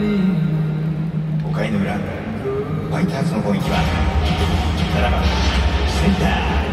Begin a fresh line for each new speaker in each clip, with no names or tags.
5回の裏ファイターズの攻撃は7番センター。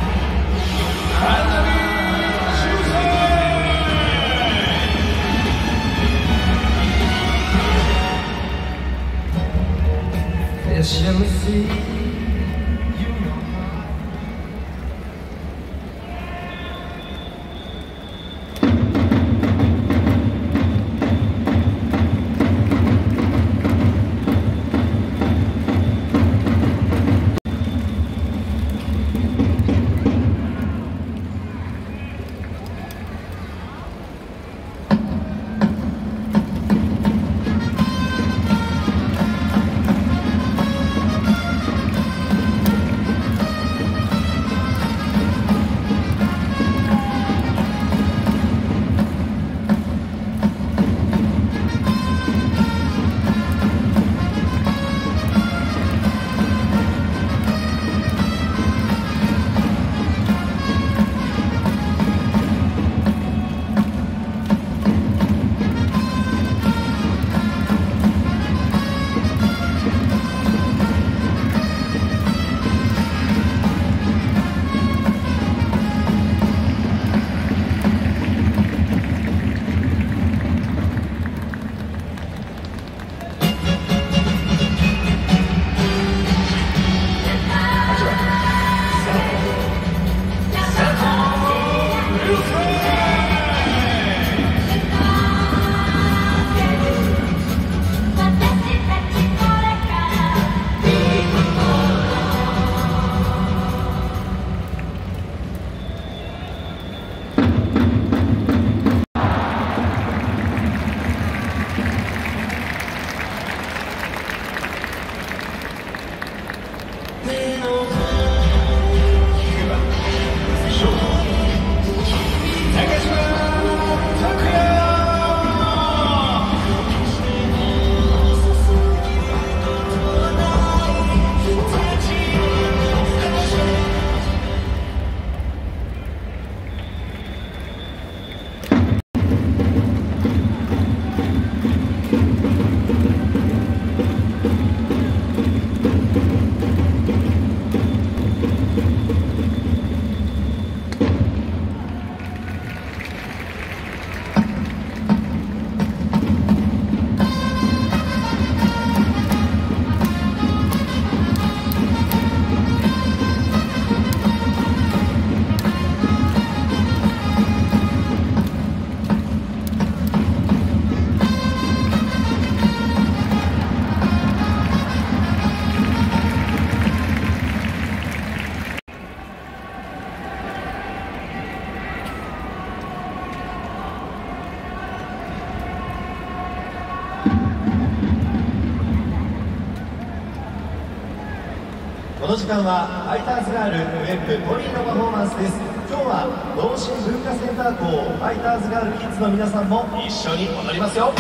この時間はファイターズガールウェブトリーのパフォーマンスです。今日は同心文化センター校ファイターズガールキッズの皆さんも一緒に踊りますよ。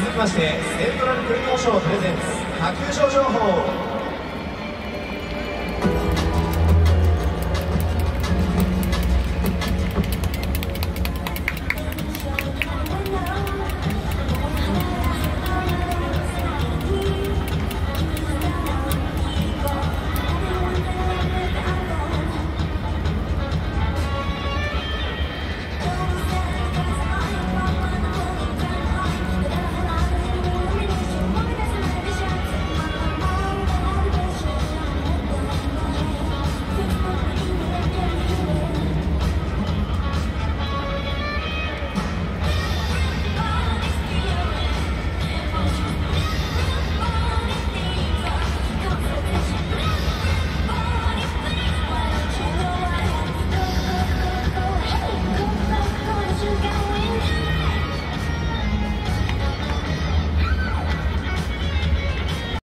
続きましてセントラル天皇賞プレゼンツ卓球賞情報